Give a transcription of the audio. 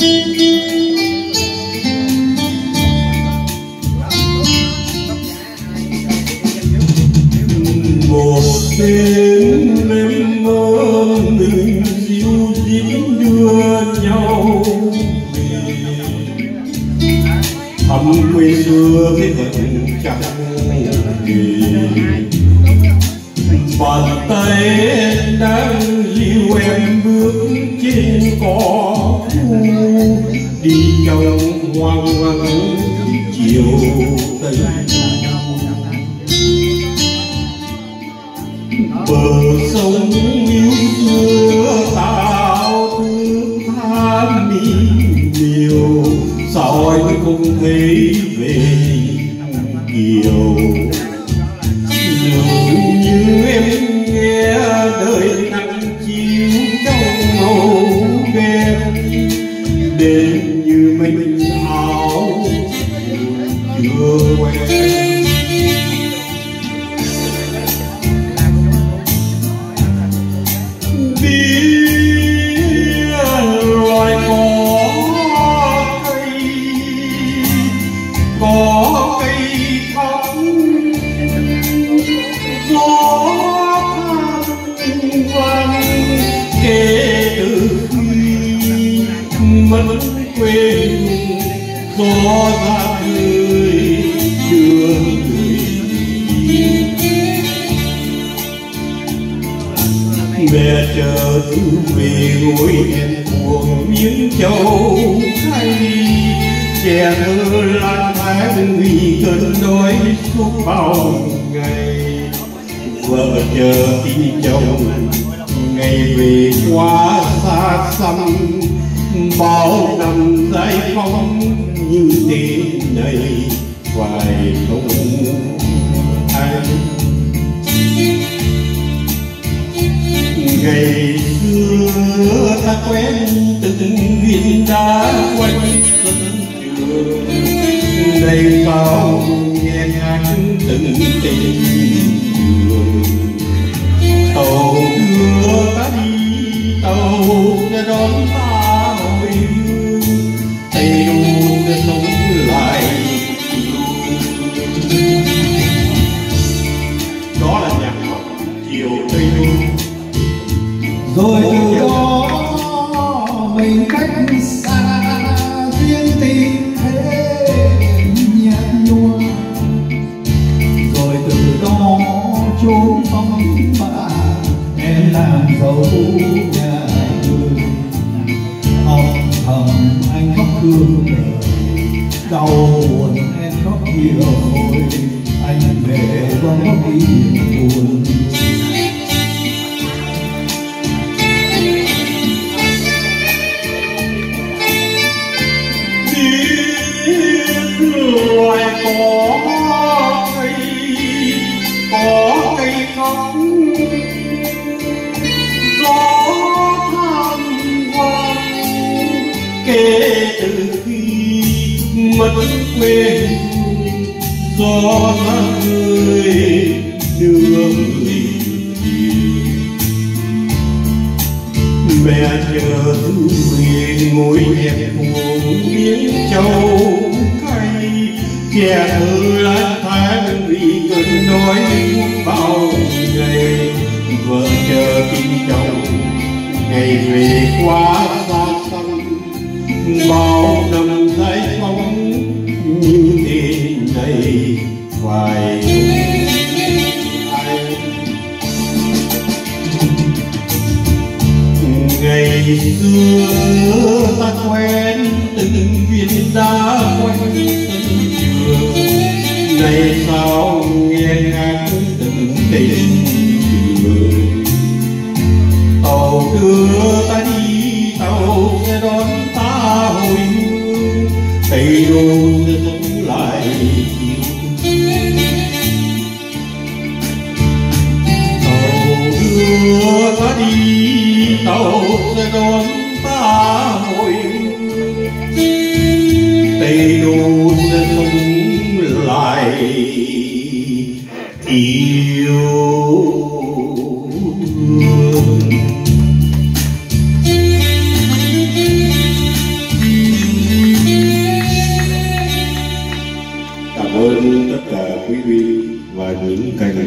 một đêm em mơ mình dịu dịu đưa nhau thầm quê xưa cái vẫn chẳng gì bàn tay đang dịu em bước trên cỏ hoang vắng chiều tây. Bờ sông yêu xưa tạo thương tha mi nhiều sao anh không thấy về nhiều. Dường như em nghe đời nắng chiều trong màu đen, đêm có cây khóc gió than vang kể từ khi mất quê gió ra người đưa người mẹ chờ thư về ngồi em buồn miếng châu hay che thơ lạnh thang vì cơn đói suốt bao ngày. Vợ chờ tin chồng, ngày về quá xa xăm, bao năm giải phóng như thế này phải không anh ngày xưa ta quen từng viên đá quanh sân trường đây sao nghe hát từng tình trường tàu đưa ta đi tàu ra đón thương đau buồn em khóc nhiều rồi anh về vẫn có kỷ buồn. Kể từ khi mất quê gió ra người đưa người mẹ chờ người ngồi em buồn miếng châu cay. Kẻ thơ lá tháng vì cơn đói bao ngày, vợ chờ tin chồng ngày về quá xa xăm bao năm giải phóng như thế này phải ai? Ngày xưa ta quen, từng viên đá quanh từng đầu tàu đón ta hồi tây đô sẽ sống lại yêu cảm ơn tất cả quý vị và những cảnh